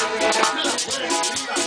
Mira,